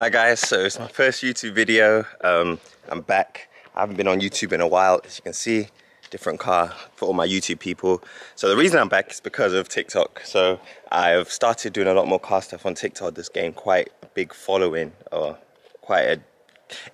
Hi guys, so it's my first YouTube video. Um, I'm back. I haven't been on YouTube in a while, as you can see. Different car for all my YouTube people. So the reason I'm back is because of TikTok. So I've started doing a lot more car stuff on TikTok. This game quite a big following, or quite a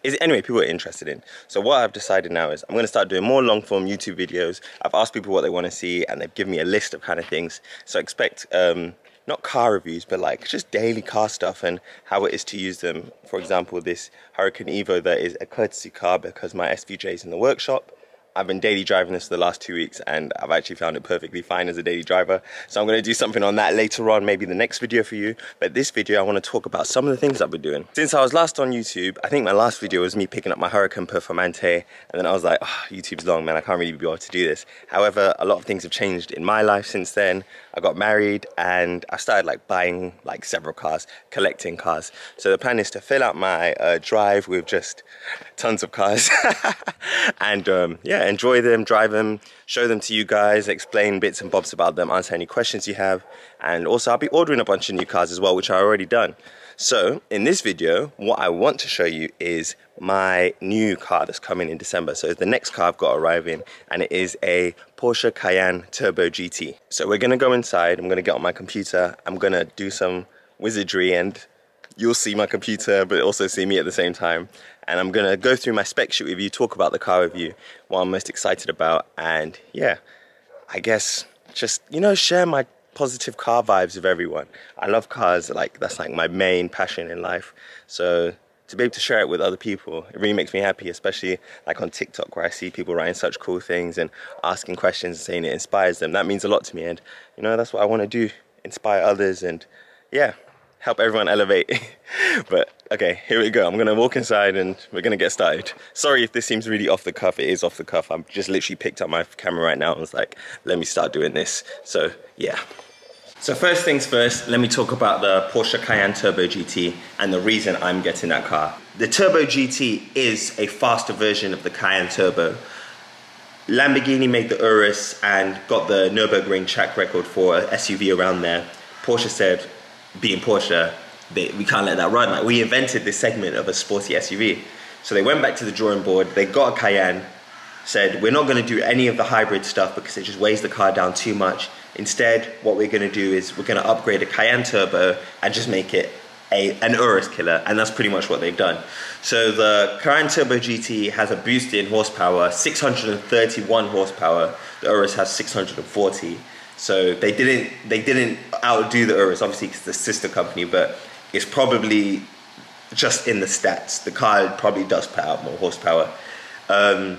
is anyway people are interested in so what i've decided now is i'm going to start doing more long form youtube videos i've asked people what they want to see and they've given me a list of kind of things so expect um, not car reviews, but like just daily car stuff and how it is to use them. For example, this Huracan Evo that is a courtesy car because my SVJ is in the workshop. I've been daily driving this for the last two weeks and I've actually found it perfectly fine as a daily driver. So I'm gonna do something on that later on, maybe the next video for you. But this video, I wanna talk about some of the things I've been doing. Since I was last on YouTube, I think my last video was me picking up my Huracan Performante and then I was like, oh, YouTube's long, man, I can't really be able to do this. However, a lot of things have changed in my life since then. I got married and I started like buying like several cars, collecting cars. So the plan is to fill out my uh, drive with just tons of cars and um, yeah, enjoy them, drive them, show them to you guys, explain bits and bobs about them, answer any questions you have. And also I'll be ordering a bunch of new cars as well, which I already done. So in this video, what I want to show you is my new car that's coming in December. So the next car I've got arriving and it is a Porsche Cayenne Turbo GT. So we're gonna go inside, I'm gonna get on my computer, I'm gonna do some wizardry and you'll see my computer but also see me at the same time and I'm gonna go through my spec sheet with you, talk about the car with you, what I'm most excited about, and yeah, I guess just, you know, share my positive car vibes with everyone. I love cars, like that's like my main passion in life. So to be able to share it with other people, it really makes me happy, especially like on TikTok where I see people writing such cool things and asking questions and saying it inspires them. That means a lot to me and you know, that's what I want to do, inspire others and yeah, help everyone elevate. but okay, here we go. I'm gonna walk inside and we're gonna get started. Sorry if this seems really off the cuff. It is off the cuff. I'm just literally picked up my camera right now and was like, let me start doing this. So yeah. So first things first, let me talk about the Porsche Cayenne Turbo GT and the reason I'm getting that car. The Turbo GT is a faster version of the Cayenne Turbo. Lamborghini made the Urus and got the Nürburgring track record for SUV around there. Porsche said, being Porsche, they, we can't let that run. Like we invented this segment of a sporty SUV. So they went back to the drawing board, they got a Cayenne, said, we're not gonna do any of the hybrid stuff because it just weighs the car down too much. Instead, what we're gonna do is we're gonna upgrade a Cayenne Turbo and just make it a, an Urus killer, and that's pretty much what they've done. So the Cayenne Turbo GT has a boost in horsepower, 631 horsepower. The Urus has 640. So they didn't they didn't outdo the Urus, obviously because the sister company, but it's probably just in the stats. The car probably does put out more horsepower. Um,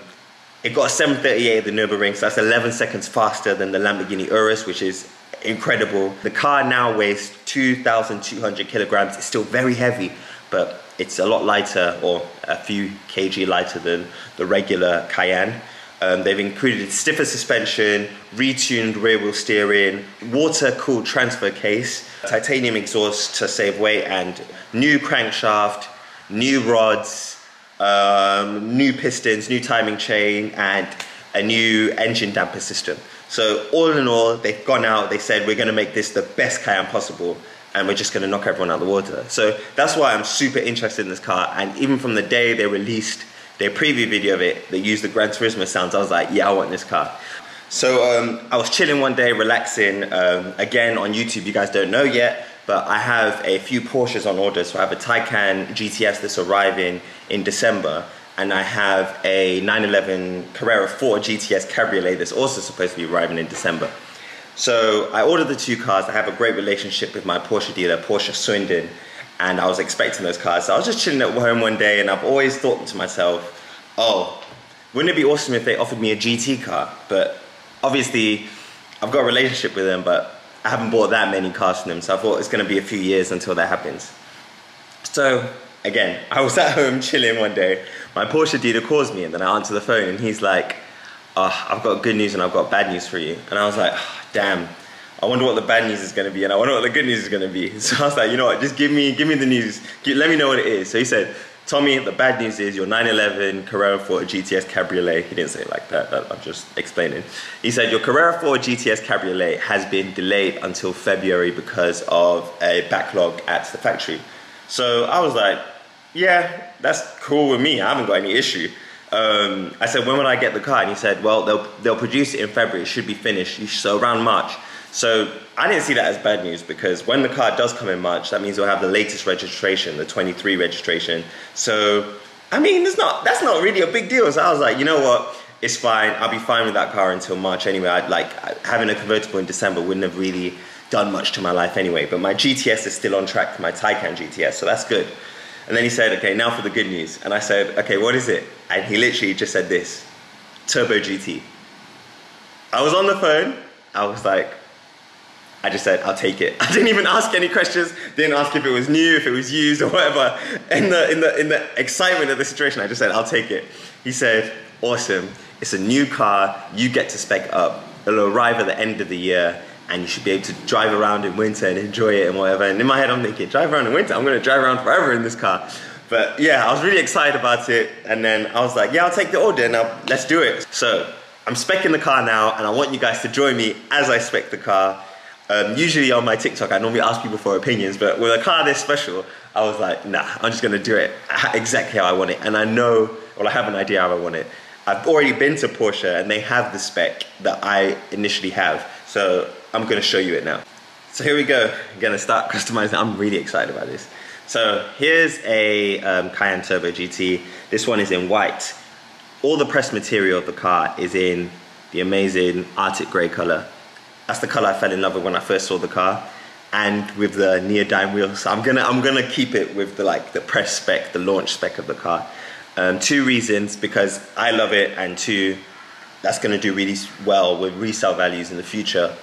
it got a 738 at the Nürburgring, so that's 11 seconds faster than the Lamborghini Urus, which is incredible. The car now weighs 2,200 kilograms. It's still very heavy, but it's a lot lighter, or a few kg lighter than the regular Cayenne. Um, they've included stiffer suspension, retuned rear wheel steering, water cooled transfer case, titanium exhaust to save weight, and new crankshaft, new rods, um, new pistons, new timing chain, and a new engine damper system. So, all in all, they've gone out, they said, we're gonna make this the best Cayenne possible and we're just gonna knock everyone out of the water. So, that's why I'm super interested in this car. And even from the day they released their preview video of it, they used the Gran Turismo sounds. I was like, yeah, I want this car. So um, I was chilling one day, relaxing. Um, again, on YouTube, you guys don't know yet, but I have a few Porsches on order. So I have a Taycan GTS that's arriving in December, and I have a 911 Carrera 4 GTS Cabriolet that's also supposed to be arriving in December. So I ordered the two cars. I have a great relationship with my Porsche dealer, Porsche Swindon, and I was expecting those cars. So I was just chilling at home one day, and I've always thought to myself, oh, wouldn't it be awesome if they offered me a GT car? But obviously, I've got a relationship with them, but I haven't bought that many cars from them, so I thought it's gonna be a few years until that happens. So, again, I was at home chilling one day, my Porsche dealer calls me, and then I answer the phone, and he's like, oh, I've got good news and I've got bad news for you. And I was like, oh, damn, I wonder what the bad news is going to be, and I wonder what the good news is going to be. So I was like, you know what, just give me, give me the news. let me know what it is. So he said, Tomi, the bad news is your 911 Carrera 4 GTS Cabriolet. He didn't say it like that, I'm just explaining. He said your Carrera 4 GTS Cabriolet has been delayed until February because of a backlog at the factory. So I was like, yeah, that's cool with me. I haven't got any issue. Um, I said, when will I get the car? And he said, well, they'll, they'll produce it in February. It should be finished, so around March. So I didn't see that as bad news because when the car does come in March, that means we'll have the latest registration, the 23 registration. So, I mean, it's not, that's not really a big deal. So I was like, you know what? It's fine. I'll be fine with that car until March anyway. I'd like having a convertible in December wouldn't have really done much to my life anyway. But my GTS is still on track for my Taycan GTS, so that's good. And then he said, okay, now for the good news. And I said, okay, what is it? And he literally just said this, Turbo GT. I was on the phone. I was like, I just said, I'll take it. I didn't even ask any questions. Didn't ask if it was new, if it was used or whatever. In the, in the, in the excitement of the situation, I just said, I'll take it. He said, awesome. It's a new car. You get to spec up. It'll arrive at the end of the year and you should be able to drive around in winter and enjoy it and whatever. And in my head, I'm thinking, drive around in winter? I'm gonna drive around forever in this car. But yeah, I was really excited about it. And then I was like, yeah, I'll take the order now, let's do it. So I'm specking the car now and I want you guys to join me as I spec the car. Um, usually on my TikTok, I normally ask people for opinions, but with a car this special, I was like, nah, I'm just gonna do it exactly how I want it. And I know, well, I have an idea how I want it. I've already been to Porsche and they have the spec that I initially have. So I'm gonna show you it now. So here we go, I'm gonna start customizing. I'm really excited about this. So here's a um, Cayenne Turbo GT. This one is in white. All the pressed material of the car is in the amazing Arctic gray color. That's the color I fell in love with when I first saw the car. And with the neodyme wheels, I'm gonna I'm gonna keep it with the like the press spec, the launch spec of the car. Um, two reasons, because I love it, and two, that's gonna do really well with resale values in the future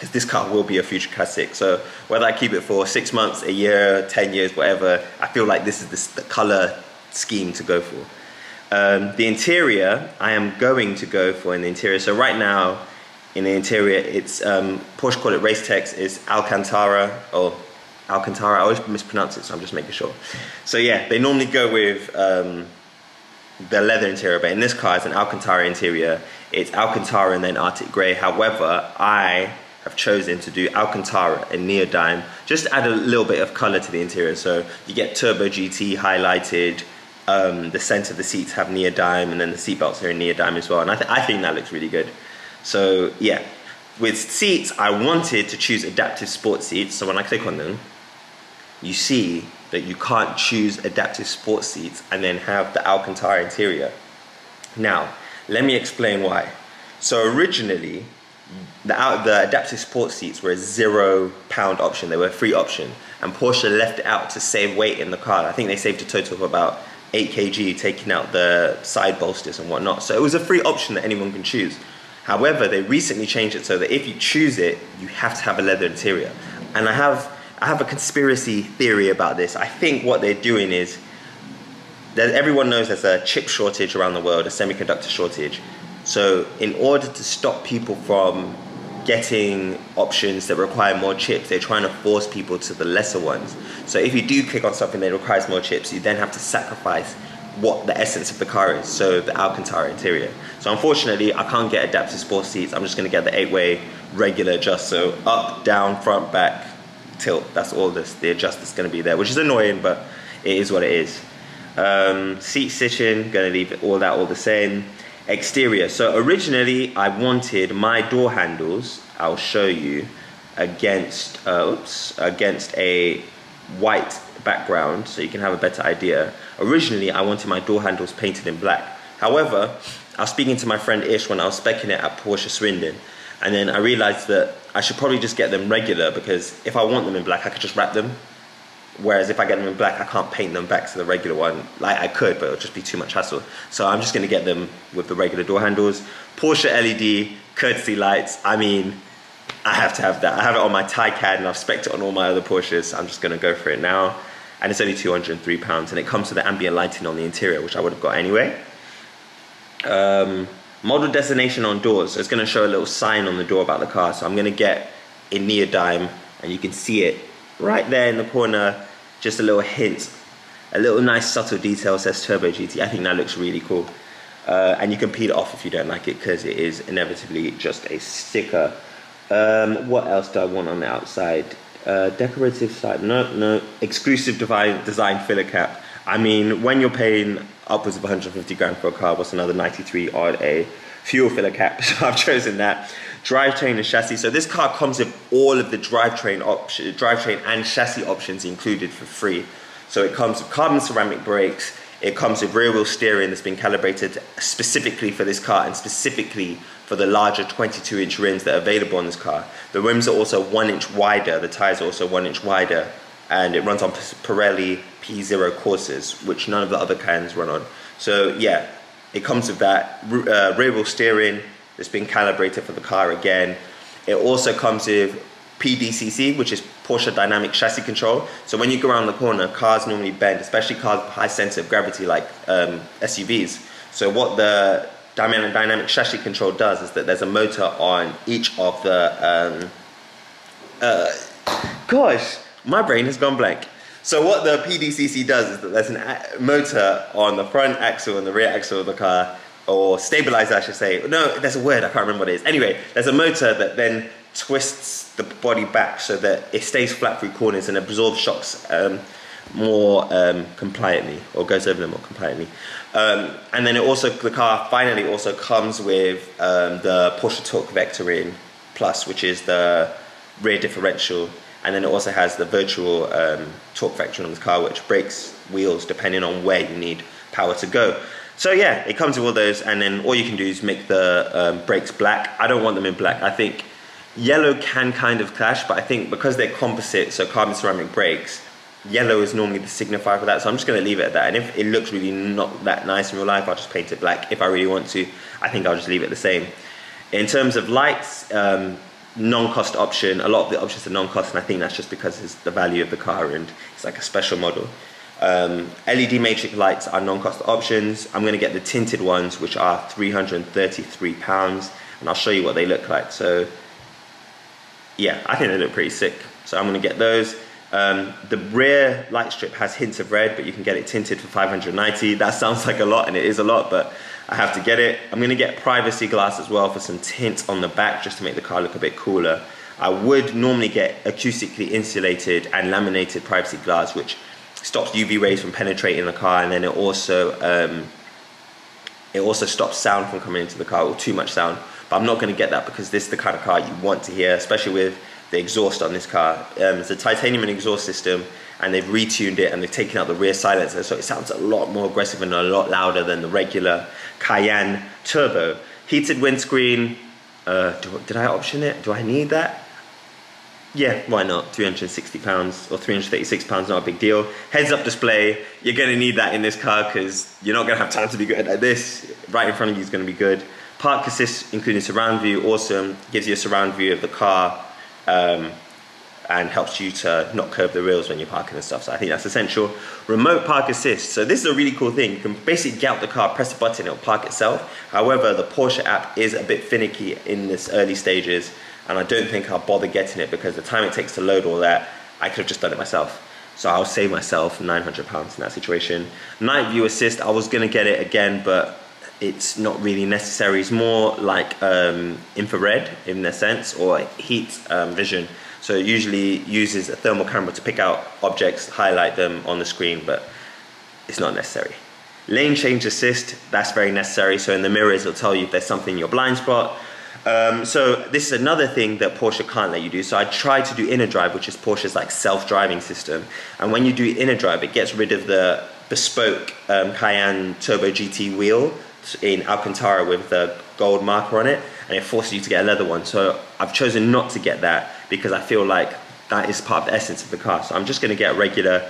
because this car will be a future classic. So whether I keep it for six months, a year, 10 years, whatever, I feel like this is the, the color scheme to go for. Um, the interior, I am going to go for in the interior. So right now, in the interior, it's um, Porsche call it Racetex, It's Alcantara, or Alcantara, I always mispronounce it, so I'm just making sure. So yeah, they normally go with um, the leather interior, but in this car, it's an Alcantara interior. It's Alcantara and then Arctic Grey. However, I have chosen to do Alcantara and Neodyme, just add a little bit of color to the interior. So you get Turbo GT highlighted, um, the center of the seats have Neodyme, and then the seat belts are in Neodyme as well. And I, th I think that looks really good. So yeah, with seats, I wanted to choose adaptive sport seats. So when I click on them, you see that you can't choose adaptive sports seats and then have the Alcantara interior. Now, let me explain why. So originally, the, the adaptive sports seats were a zero pound option. They were a free option. And Porsche left it out to save weight in the car. I think they saved a total of about 8 kg, taking out the side bolsters and whatnot. So it was a free option that anyone can choose. However, they recently changed it so that if you choose it, you have to have a leather interior. And I have, I have a conspiracy theory about this. I think what they're doing is, that everyone knows there's a chip shortage around the world, a semiconductor shortage. So in order to stop people from getting options that require more chips, they're trying to force people to the lesser ones. So if you do click on something that requires more chips, you then have to sacrifice what the essence of the car is, so the Alcantara interior. So unfortunately, I can't get adaptive sports seats. I'm just gonna get the eight-way regular adjust, so up, down, front, back, tilt. That's all this, the adjust that's gonna be there, which is annoying, but it is what it is. Um, seat stitching, gonna leave all that all the same exterior. So originally I wanted my door handles, I'll show you, against, uh, oops, against a white background so you can have a better idea. Originally I wanted my door handles painted in black. However, I was speaking to my friend Ish when I was specking it at Porsche Swindon and then I realized that I should probably just get them regular because if I want them in black I could just wrap them Whereas if I get them in black, I can't paint them back to the regular one. Like I could, but it'll just be too much hassle. So I'm just gonna get them with the regular door handles. Porsche LED, courtesy lights. I mean, I have to have that. I have it on my Taycan and I've spec'd it on all my other Porsches. I'm just gonna go for it now. And it's only 203 pounds and it comes with the ambient lighting on the interior, which I would have got anyway. Um, model destination on doors. So it's gonna show a little sign on the door about the car. So I'm gonna get in neodyme and you can see it right there in the corner just a little hint, a little nice subtle detail says Turbo GT. I think that looks really cool. Uh, and you can peel it off if you don't like it because it is inevitably just a sticker. Um, what else do I want on the outside? Uh, decorative side, no, no. Exclusive design, design filler cap. I mean, when you're paying upwards of 150 grand for a car, what's another 93 odd a fuel filler cap? So I've chosen that. Drivetrain and chassis. So this car comes with all of the drivetrain option, drivetrain and chassis options included for free. So it comes with carbon ceramic brakes. It comes with rear wheel steering that's been calibrated specifically for this car and specifically for the larger 22 inch rims that are available on this car. The rims are also one inch wider, the tires are also one inch wider, and it runs on Pirelli P0 Corsas, which none of the other cans run on. So yeah, it comes with that uh, rear wheel steering that's been calibrated for the car again. It also comes with PDCC, which is Porsche Dynamic Chassis Control. So when you go around the corner, cars normally bend, especially cars with high center of gravity like um, SUVs. So what the dynamic, dynamic chassis control does is that there's a motor on each of the, um, uh, gosh, my brain has gone blank. So what the PDCC does is that there's a motor on the front axle and the rear axle of the car, or stabilizer I should say. No, there's a word, I can't remember what it is. Anyway, there's a motor that then twists the body back so that it stays flat through corners and absorbs shocks um, more um, compliantly, or goes over them more compliantly. Um, and then it also, the car finally also comes with um, the Porsche Torque Vectoring Plus, which is the rear differential and then it also has the virtual um, torque vector on the car, which brakes wheels depending on where you need power to go. So yeah, it comes with all those, and then all you can do is make the um, brakes black. I don't want them in black. I think yellow can kind of clash, but I think because they're composite, so carbon ceramic brakes, yellow is normally the signifier for that. So I'm just going to leave it at that. And if it looks really not that nice in real life, I'll just paint it black. If I really want to, I think I'll just leave it the same. In terms of lights, um, non-cost option. A lot of the options are non-cost, and I think that's just because it's the value of the car and it's like a special model. Um, LED matrix lights are non-cost options. I'm going to get the tinted ones, which are 333 pounds, and I'll show you what they look like. So, yeah, I think they look pretty sick. So I'm to get those. Um, the rear light strip has hints of red, but you can get it tinted for 590. That sounds like a lot, and it is a lot, but I have to get it. I'm gonna get privacy glass as well for some tint on the back just to make the car look a bit cooler. I would normally get acoustically insulated and laminated privacy glass, which stops UV rays from penetrating the car, and then it also um, it also stops sound from coming into the car or too much sound. But I'm not going to get that because this is the kind of car you want to hear, especially with the exhaust on this car. Um, it's a titanium exhaust system, and they've retuned it and they've taken out the rear silencer, so it sounds a lot more aggressive and a lot louder than the regular Cayenne Turbo. Heated windscreen, uh, do, did I option it? Do I need that? Yeah, why not? 360 pounds or 336 pounds, not a big deal. Heads up display, you're gonna need that in this car because you're not gonna have time to be good at this. Right in front of you is gonna be good. Park assist, including surround view, awesome. Gives you a surround view of the car. Um, and helps you to not curve the rails when you're parking and stuff. So I think that's essential. Remote park assist. So this is a really cool thing. You can basically get out the car, press a button, it'll park itself. However, the Porsche app is a bit finicky in this early stages and I don't think I'll bother getting it because the time it takes to load all that, I could have just done it myself. So I'll save myself 900 pounds in that situation. Night view assist, I was gonna get it again, but it's not really necessary. It's more like um, infrared in a sense or heat um, vision. So it usually uses a thermal camera to pick out objects, highlight them on the screen, but it's not necessary. Lane change assist, that's very necessary. So in the mirrors, it'll tell you if there's something in your blind spot. Um, so this is another thing that Porsche can't let you do. So I tried to do InnoDrive, which is Porsche's like self-driving system. And when you do InnoDrive, it gets rid of the bespoke um, Cayenne Turbo GT wheel in Alcantara with the gold marker on it, and it forces you to get a leather one. So I've chosen not to get that because I feel like that is part of the essence of the car. So I'm just gonna get a regular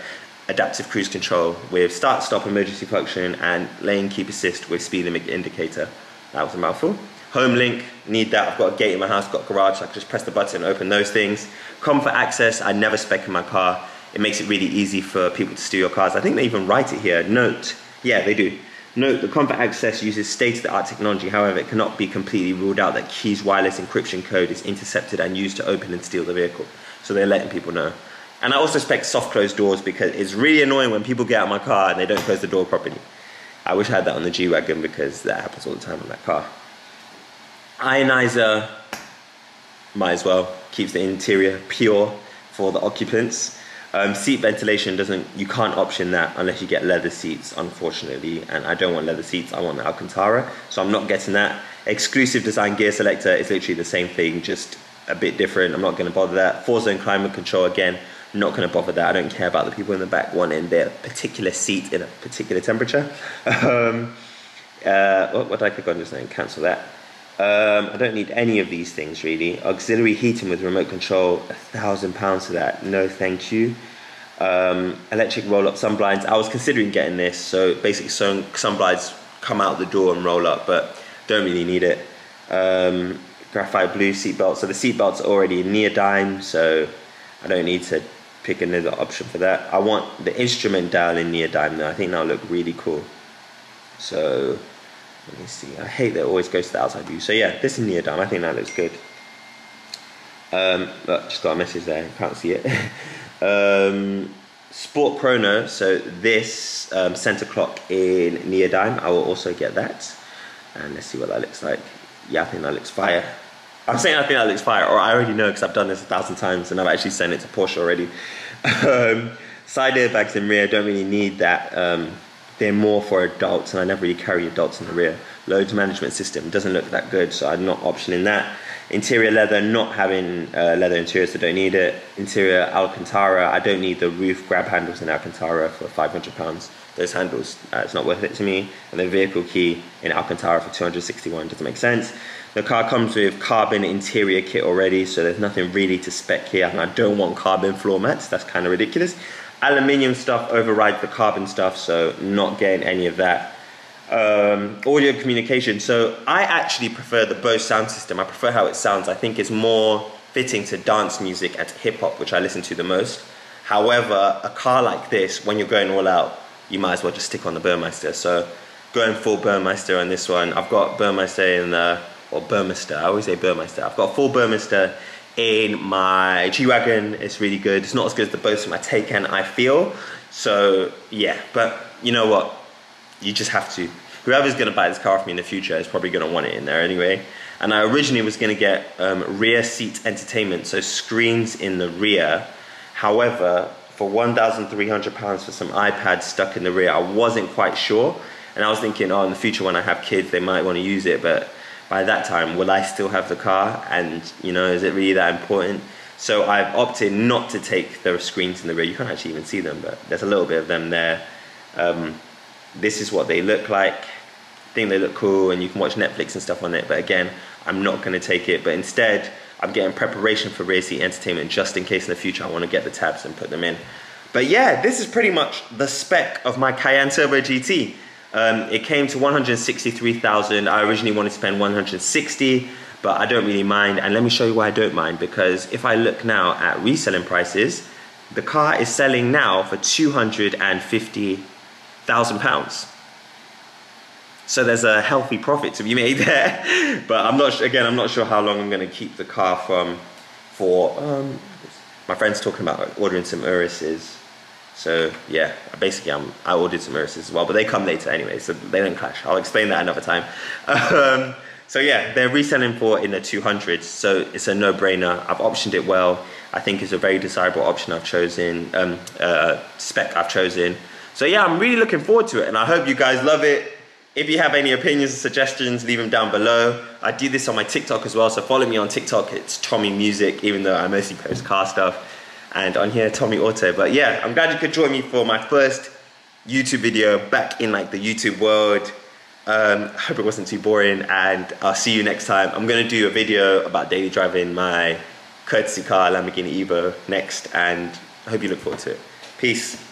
adaptive cruise control with start, stop, emergency function, and lane keep assist with speed limit indicator. That was a mouthful. Home link, need that. I've got a gate in my house, got garage, so I can just press the button and open those things. Comfort access, I never spec in my car. It makes it really easy for people to steal your cars. I think they even write it here, note. Yeah, they do. Note, the Comfort Access uses state-of-the-art technology, however, it cannot be completely ruled out that Key's wireless encryption code is intercepted and used to open and steal the vehicle. So they're letting people know. And I also expect soft closed doors because it's really annoying when people get out of my car and they don't close the door properly. I wish I had that on the G-Wagon because that happens all the time on that car. Ionizer, might as well, keeps the interior pure for the occupants. Um, seat ventilation doesn't, you can't option that unless you get leather seats, unfortunately. And I don't want leather seats, I want the Alcantara. So I'm not getting that. Exclusive design gear selector is literally the same thing, just a bit different. I'm not gonna bother that. Four zone climate control, again, not gonna bother that. I don't care about the people in the back wanting their particular seat in a particular temperature. Um, uh, what, what did I click on just now? Cancel that. Um, I don't need any of these things really. Auxiliary heating with remote control, a thousand pounds for that. No, thank you. Um, electric roll up sun blinds. I was considering getting this. So basically, sun, sun blinds come out the door and roll up, but don't really need it. Um, graphite blue seat belt. So the seat belt's already neodyme, so I don't need to pick another option for that. I want the instrument dial in neodyme though. I think that'll look really cool. So let me see. I hate that it always goes to the outside view. So yeah, this is neodyme. I think that looks good. Um, look, just got a message there. Can't see it. um, Sport Chrono. So this um, center clock in neodyme. I will also get that. And let's see what that looks like. Yeah, I think that looks fire. I'm saying I think that looks fire, or I already know because I've done this a thousand times and I've actually sent it to Porsche already. um, side airbags in rear don't really need that. Um, they're more for adults and I never really carry adults in the rear. Loads management system doesn't look that good, so I'm not optioning that. Interior leather, not having uh, leather interiors, so don't need it. Interior Alcantara, I don't need the roof grab handles in Alcantara for 500 pounds. Those handles, uh, it's not worth it to me. And the vehicle key in Alcantara for 261 doesn't make sense. The car comes with carbon interior kit already, so there's nothing really to spec here. And I don't want carbon floor mats, that's kind of ridiculous. Aluminium stuff overrides the carbon stuff, so not getting any of that. Um, audio communication, so I actually prefer the Bose sound system. I prefer how it sounds. I think it's more fitting to dance music and hip hop, which I listen to the most. However, a car like this, when you're going all out, you might as well just stick on the Burmeister. So going full Burmeister on this one. I've got Burmeister in the, or Burmeister, I always say Burmeister. I've got full Burmeister in my G-Wagon. It's really good. It's not as good as the Bose in my Taycan, I feel. So yeah, but you know what? You just have to. Whoever's gonna buy this car for me in the future is probably gonna want it in there anyway. And I originally was gonna get um, rear seat entertainment, so screens in the rear. However, for 1,300 pounds for some iPads stuck in the rear, I wasn't quite sure. And I was thinking, oh, in the future when I have kids, they might want to use it. But by that time, will I still have the car? And, you know, is it really that important? So I've opted not to take the screens in the rear. You can't actually even see them, but there's a little bit of them there. Um, this is what they look like. I think they look cool and you can watch Netflix and stuff on it. But again, I'm not going to take it. But instead, I'm getting preparation for rear seat entertainment just in case in the future I want to get the tabs and put them in. But yeah, this is pretty much the spec of my Cayenne Turbo GT. Um, it came to 163,000. I originally wanted to spend 160, but I don't really mind. And let me show you why I don't mind. Because if I look now at reselling prices, the car is selling now for 250,000 pounds. So there's a healthy profit to be made there. but I'm not, again, I'm not sure how long I'm gonna keep the car from for, um, my friend's talking about ordering some Urises. So yeah, basically I'm, I ordered some Urises as well, but they come later anyway, so they don't clash. I'll explain that another time. Um, so yeah, they're reselling for in the 200s, so it's a no-brainer. I've optioned it well. I think it's a very desirable option I've chosen, um, uh, spec I've chosen. So yeah, I'm really looking forward to it, and I hope you guys love it. If you have any opinions or suggestions, leave them down below. I do this on my TikTok as well, so follow me on TikTok. It's Tomi Music, even though I mostly post car stuff. And on here, Tomi Auto. But yeah, I'm glad you could join me for my first YouTube video back in like the YouTube world. Um, I hope it wasn't too boring and I'll see you next time. I'm gonna do a video about daily driving my courtesy car Lamborghini Evo next and I hope you look forward to it. Peace.